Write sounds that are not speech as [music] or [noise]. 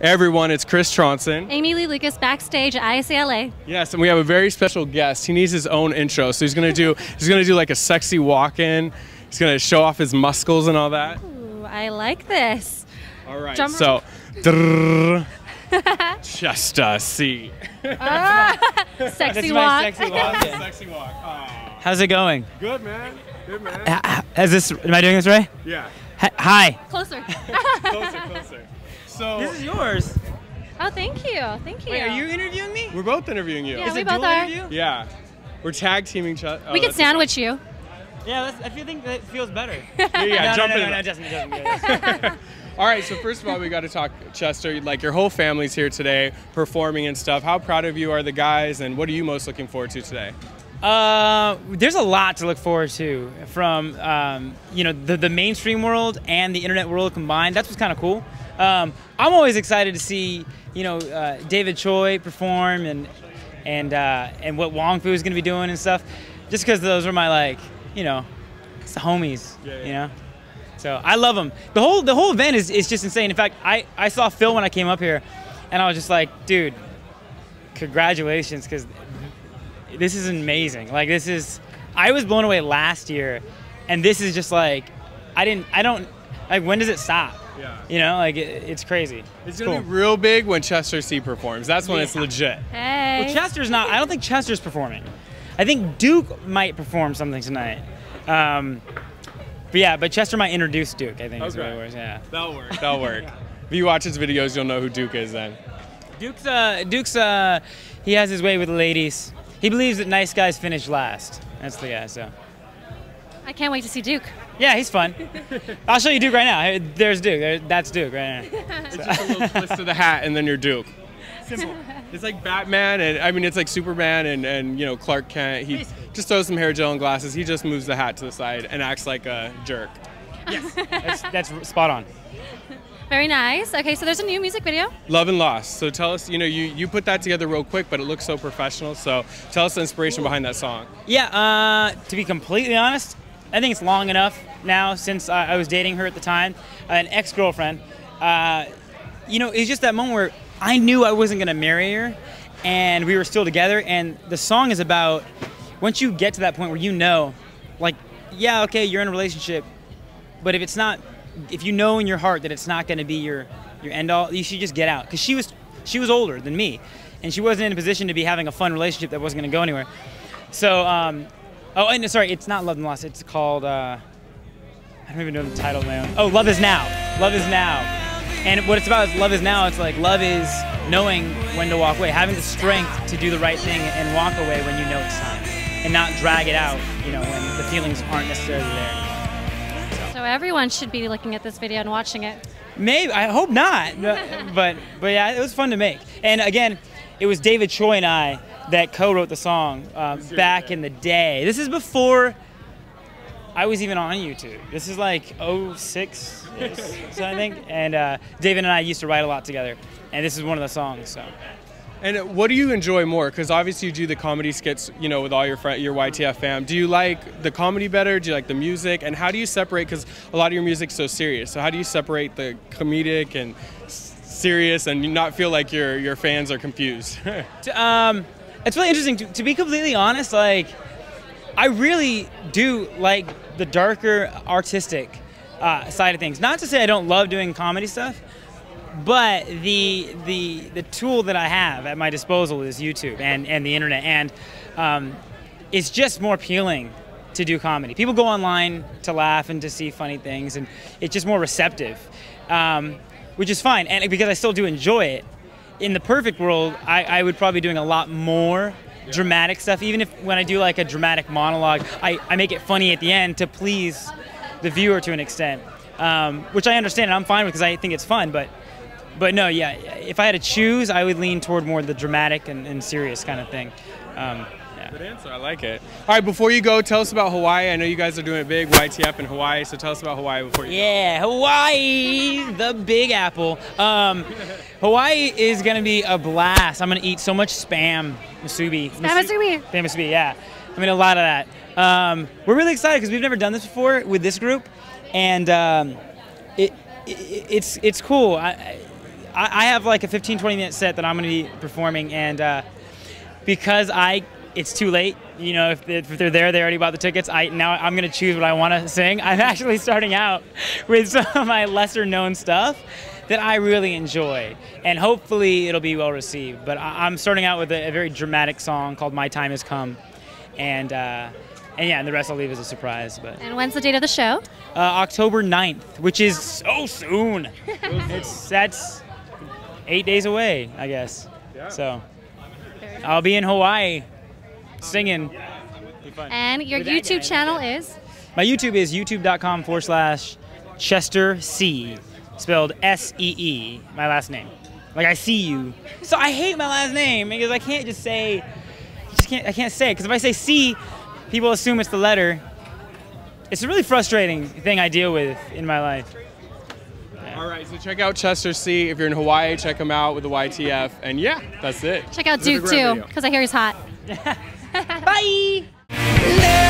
everyone, it's Chris Trondsen. Aimee Lee Lucas backstage at ISA LA. Yes, and we have a very special guest. He needs his own intro, so he's gonna do [laughs] he's gonna do like a sexy walk-in. He's gonna show off his muscles and all that. Ooh, I like this. All right, Drum so [laughs] drrrr, [laughs] Chester See. Ah, sexy That's walk. my sexy walk. Sexy walk. Aw. How's it going? Good man. Good man. H- h- Is this? Am I doing this right? Yeah. Hi. Closer. Closer, closer. So This is yours. oh, thank you. Thank you. Wait, are you interviewing me? we're both interviewing you. Yeah, Is we it both are. interview? Yeah. We're tag teaming. Ch- oh, we could sandwich you. Yeah, that's, I feel think that feels better. [laughs] Yeah, yeah. no, jump no, no, in. no, no, it doesn't. It. [laughs] [laughs] All right, so first of all, we got to talk, Chester. Like your whole family's here today, performing and stuff. How proud of you are the guys, and what are you most looking forward to today? Uh, there's a lot to look forward to from um, you know the, the mainstream world and the internet world combined. That's what's kind of cool. Um, I'm always excited to see you know uh, David Choi perform and and uh, and what Wong Fu is going to be doing and stuff. Just because those are my like you know it's the homies. Yeah, yeah. You know. So I love them. The whole the whole event is, is just insane. In fact, I, I saw Phil when I came up here, and I was just like, dude, congratulations, because this is amazing. Like this is, I was blown away last year, and this is just like, I didn't, I don't, like when does it stop? Yeah. You know, like it, it's crazy. It's cool. gonna be real big when Chester See performs. That's when it's legit. Hey. Well, Chester's not. I don't think Chester's performing. I think Duke might perform something tonight. Um, but yeah, but Chester might introduce Duke. I think is what Okay. it was. Yeah. That'll work. That'll work. [laughs] If you watch his videos, you'll know who Duke is then. Duke's uh, Duke's uh, he has his way with the ladies. He believes that nice guys finish last. That's the guy. So I can't wait to see Duke. yeah, he's fun. I'll show you Duke right now. There's Duke. There, that's Duke right now. It's just a little twist of the hat, and then you're Duke. Simple. It's like Batman, and I mean, it's like Superman and, and you know Clark Kent. He just throws some hair gel and glasses. He just moves the hat to the side and acts like a jerk. That's, that's spot on. Very nice. Okay, so there's a new music video. Love and Loss. So tell us, you know, you, you put that together real quick, but it looks so professional. So tell us the inspiration behind that song. Yeah, uh, to be completely honest, I think it's long enough now since I, I was dating her at the time, an ex girlfriend. Uh, you know, it's just that moment where I knew I wasn't going to marry her and we were still together. And the song is about once you get to that point where you know, like, yeah, okay, you're in a relationship, but if it's not, if you know in your heart that it's not going to be your, your end all, you should just get out. Because she was, she was older than me and she wasn't in a position to be having a fun relationship that wasn't going to go anywhere. So, um, oh, and sorry, it's not Love and Lost. It's called, uh, I don't even know the title of my own. Oh, Love is Now. Love is Now. And what it's about is Love is Now. It's like love is knowing when to walk away, having the strength to do the right thing and walk away when you know it's time, and not drag it out, you know, when the feelings aren't necessarily there. So everyone should be looking at this video and watching it. Maybe I hope not, but, but yeah, it was fun to make. And again, it was David Choi and I that co-wrote the song uh, back in the day. This is before I was even on YouTube. This is like 06, so I think. And uh, David and I used to write a lot together, and this is one of the songs. So And what do you enjoy more? Because obviously you do the comedy skits, you know, with all your friend, your YTF fam. Do you like the comedy better? Do you like the music? And how do you separate? Because a lot of your music's so serious. So how do you separate the comedic and serious, and not feel like your your fans are confused? [laughs] Um, it's really interesting. To, to be completely honest, like I really do like the darker artistic uh, side of things. Not to say I don't love doing comedy stuff, but the the the tool that I have at my disposal is YouTube and and the internet, and um, it's just more appealing to do comedy. People go online to laugh and to see funny things, and it's just more receptive, um, which is fine. And because I still do enjoy it, in the perfect world, I, I would probably be doing a lot more dramatic stuff. Even if when I do like a dramatic monologue, I, I make it funny at the end to please the viewer to an extent, um, which I understand and I'm fine with because I think it's fun. But but no, yeah, if I had to choose, I would lean toward more the dramatic and, and serious kind of thing. Um, yeah. Good answer. I like it. All right, before you go, tell us about Hawaii. I know you guys are doing it big, YTF in Hawaii. So tell us about Hawaii before you. Yeah, Hawaii, the Big Apple. Um, Hawaii is gonna be a blast. I'm gonna eat so much spam musubi. Spam musubi. Spam musubi, yeah. I mean a lot of that. Um, we're really excited because we've never done this before with this group, and um, it, it it's it's cool. I, I I, I have like a 15, 20 minute set that I'm going to be performing, and uh, because I it's too late. You know, if, if they're there, they already bought the tickets. I now I'm gonna choose what I want to sing. [laughs] I'm actually starting out with some of my lesser known stuff that I really enjoy, and hopefully it'll be well received. But I, am starting out with a, a, very dramatic song called "My Time Has Come," and. Uh, and yeah, and the rest I'll leave as a surprise. But and when's the date of the show? Uh, October 9th, which is so soon. [laughs] it's that's eight days away, I guess. Yeah. So I'll be in Hawaii singing. And your YouTube channel is? My YouTube is youtube.com forward slash Chester See, spelled S E E, my last name. Like I see you. So I hate my last name because I can't just say, just can't, I can't say it. Because if I say C, people assume it's the letter. It's a really frustrating thing I deal with in my life. All right, so check out Chester See. If you're in Hawaii, check him out with the YTF. And yeah, that's it. Check out Duke too, because I hear he's hot. [laughs] Bye.